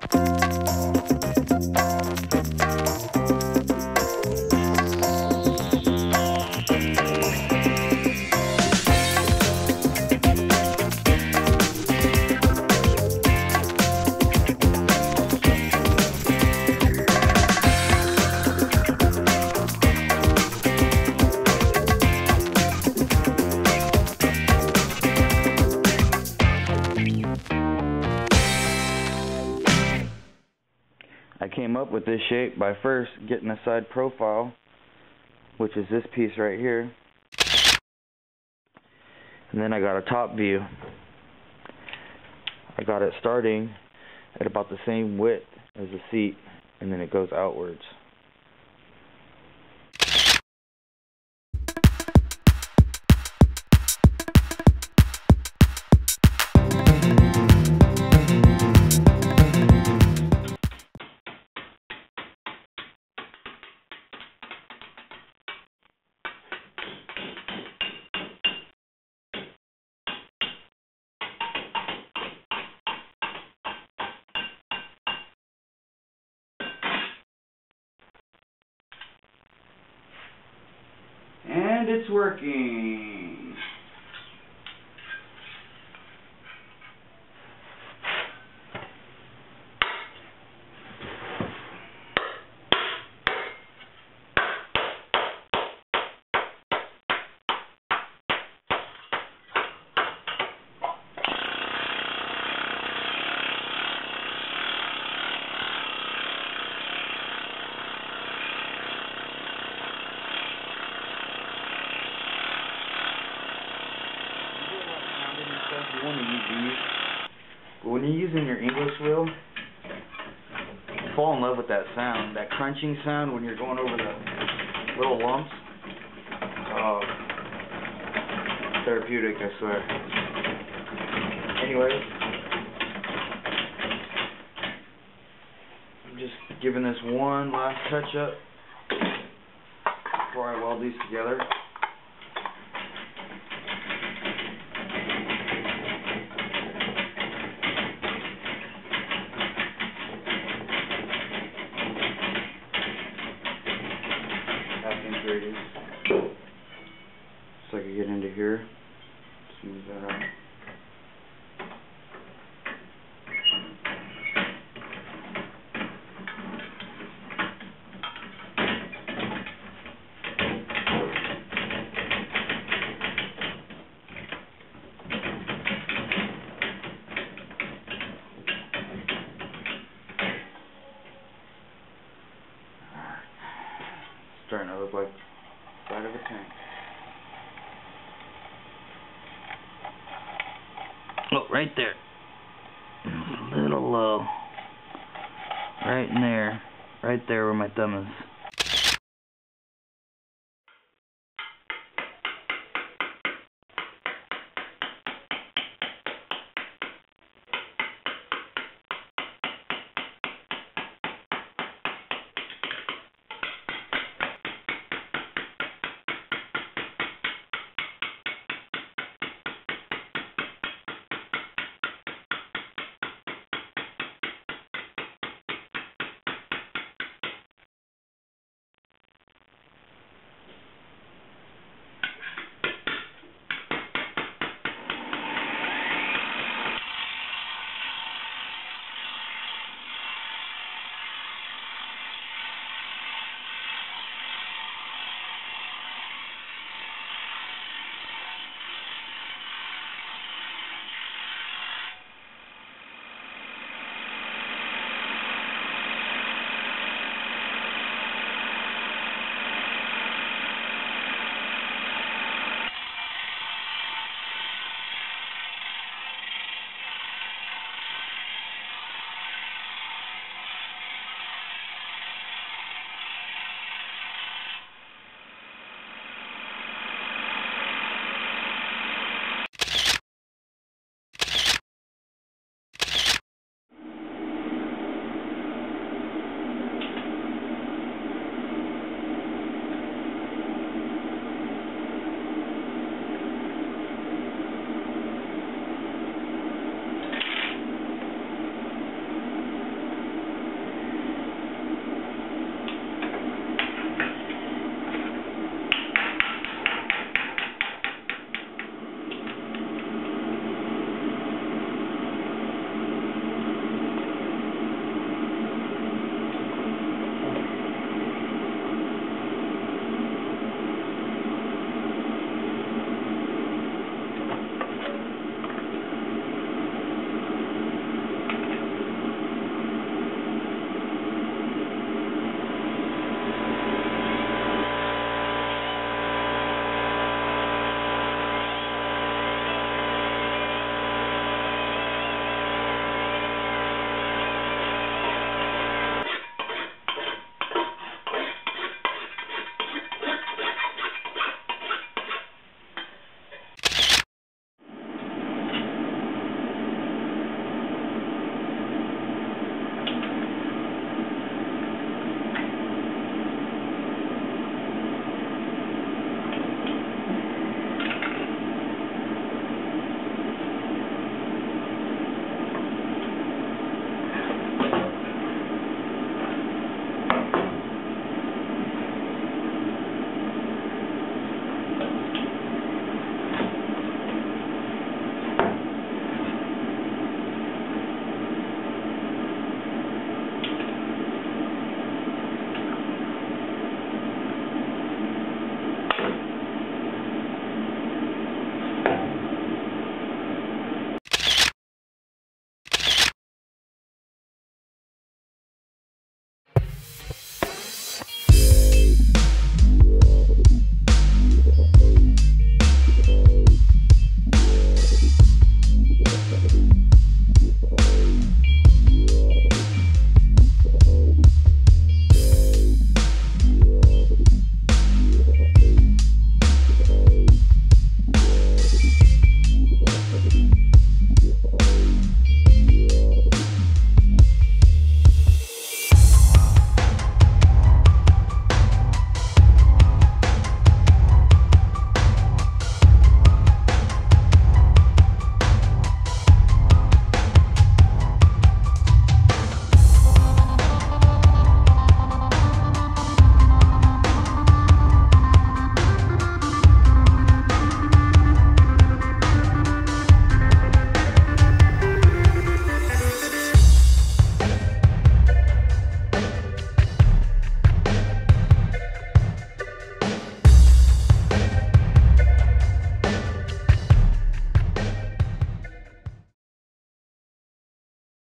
フフフフ。I came up with this shape by first getting a side profile, which is this piece right here. And then I got a top view. I got it starting at about the same width as the seat, and then it goes outwards. And it's working. Fall in love with that sound, that crunching sound when you're going over the little lumps. Oh, therapeutic, I swear. Anyway, I'm just giving this one last touch up before I weld these together. Radius. Look like side of a tank. Oh, right there. A little low. Right in there. Right there where my thumb is.